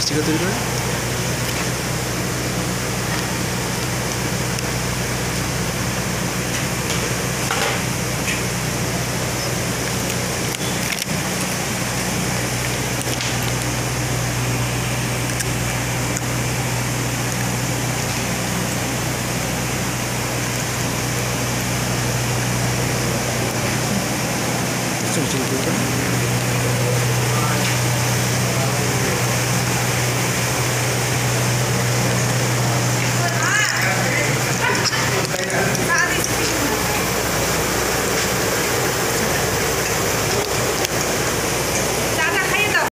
স্টিকার তৈরি করে স্টিকার তৈরি করে